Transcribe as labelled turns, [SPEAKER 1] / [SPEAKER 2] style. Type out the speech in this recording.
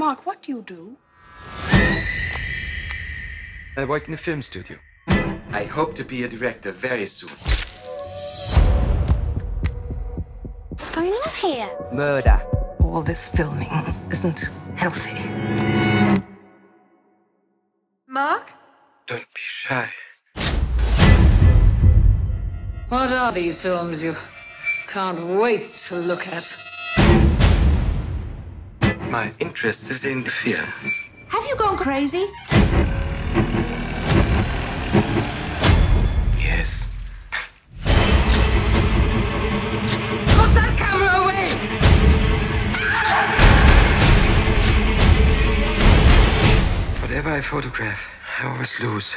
[SPEAKER 1] Mark, what do you do?
[SPEAKER 2] I work in a film studio. I hope to be a director very soon.
[SPEAKER 1] What's going on here?
[SPEAKER 2] Murder.
[SPEAKER 3] All this filming isn't healthy.
[SPEAKER 1] Mark?
[SPEAKER 2] Don't be shy.
[SPEAKER 3] What are these films you can't wait to look at?
[SPEAKER 2] My interest is in the fear.
[SPEAKER 1] Have you gone crazy?
[SPEAKER 2] Yes.
[SPEAKER 3] Put that camera away!
[SPEAKER 2] Whatever I photograph, I always lose.